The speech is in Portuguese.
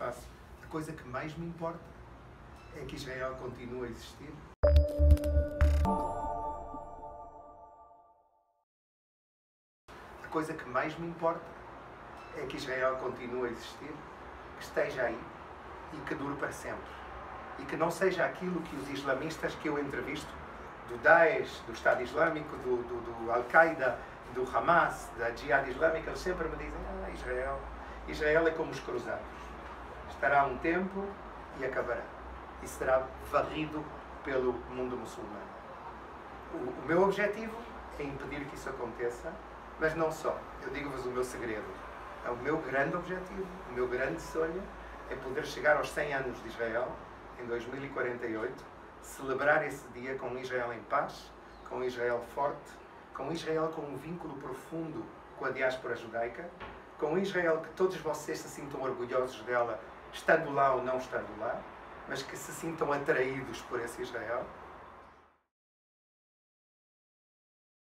faço. A coisa que mais me importa é que Israel continue a existir. A coisa que mais me importa é que Israel continue a existir, que esteja aí e que dure para sempre. E que não seja aquilo que os islamistas que eu entrevisto, do Daesh, do Estado Islâmico, do, do, do Al-Qaeda, do Hamas, da Jihad Islâmica, eles sempre me dizem: ah, Israel, Israel é como os cruzados. Estará um tempo e acabará. E será varrido pelo mundo muçulmano. O, o meu objetivo é impedir que isso aconteça, mas não só. Eu digo-vos o meu segredo. O meu grande objetivo, o meu grande sonho é poder chegar aos 100 anos de Israel, em 2048, celebrar esse dia com Israel em paz, com Israel forte, com Israel com um vínculo profundo com a diáspora judaica, com Israel que todos vocês se sintam orgulhosos dela, estando lá ou não estando lá, mas que se sintam atraídos por esse Israel